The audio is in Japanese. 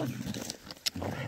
あれ?